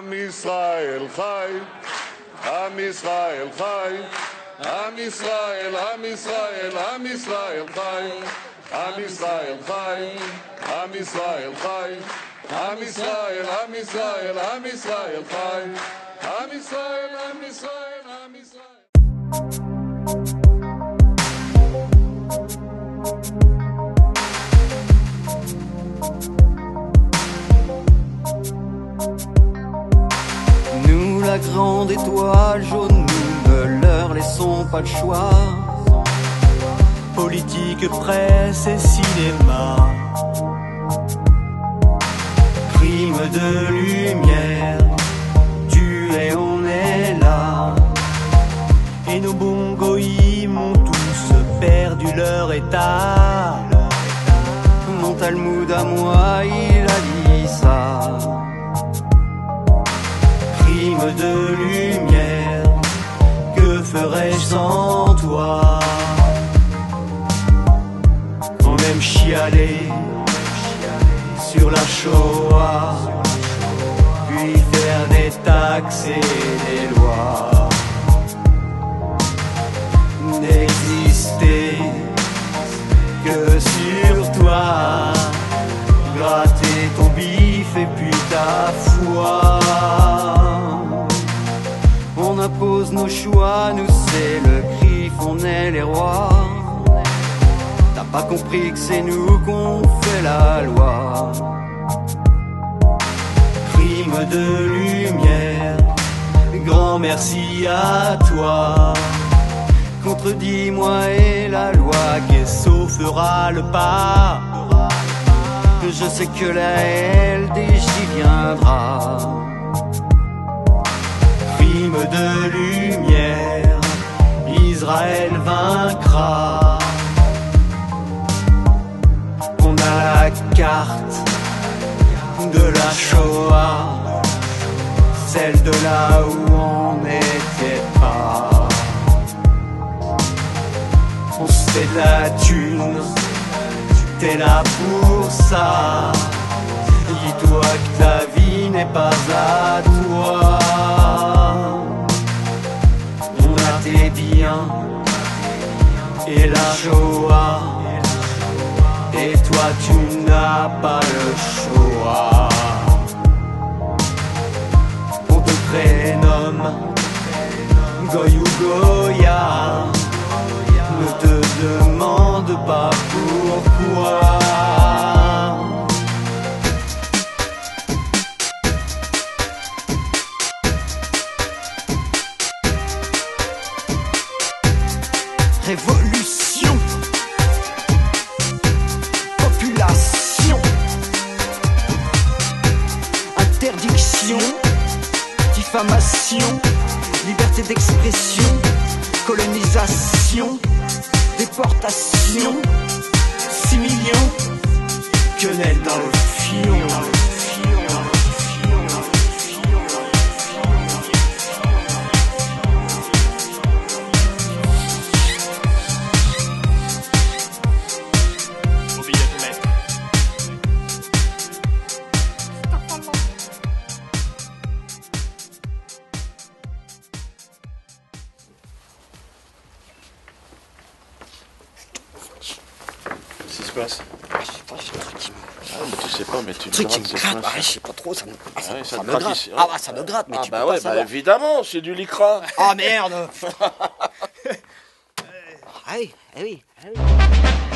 עם ישראל חי, עם ישראל חי, עם ישראל, עם ישראל, עם ישראל חי, עם ישראל חי, עם ישראל חי, עם ישראל, עם ישראל, עם ישראל חי, עם ישראל, עם ישראל, la grande étoile jaune, nous ne leur laissons pas le choix. Politique, presse et cinéma. Prime de lumière, tu et on est là. Et nos bongoïmes ont tous perdu leur état. Mon Talmud à moi, il a dit ça. De lumière, Que ferais-je sans toi? On aime chialer sur la Shoah, puis faire des taxes et des lois. N'exister que sur toi, gratter ton bif et puis ta foi. Nos choix, nous c'est le griffe, on est les rois. T'as pas compris que c'est nous qu'on fait la loi. Prime de lumière, grand merci à toi. Contredis-moi et la loi, Guesso fera le pas. je sais que la LDJ viendra. De lumière, Israël vaincra. On a la carte de la Shoah, celle de là où on n'était pas. On se fait de la thune, t'es là pour ça. Dis-toi que ta vie n'est pas à toi. Et la Shoah. Et toi tu n'as pas le choix. On te prénomme Révolution, population, interdiction, diffamation, liberté d'expression, colonisation, déportation, 6 millions, Quenelle dans le fion. Se passe Je sais pas, j'ai un truc qui me... Ah, mais tu sais pas, mais tu un truc qui me gratte. Ah, je ça sais pas trop, ça me, ah, ça, Ah ouais, ça ça te me gratte ici, Ah bah ça me gratte, mais Ah tu bah peux ouais, pas bah savoir. évidemment, c'est du lycra. Ah merde Ah oui, eh oui, eh oui.